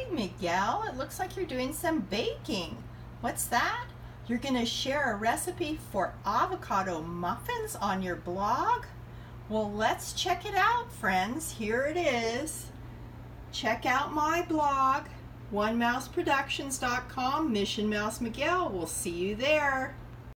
Hey, Miguel, it looks like you're doing some baking. What's that? You're going to share a recipe for avocado muffins on your blog? Well, let's check it out, friends. Here it is. Check out my blog, onemouseproductions.com, Mission Mouse Miguel. We'll see you there.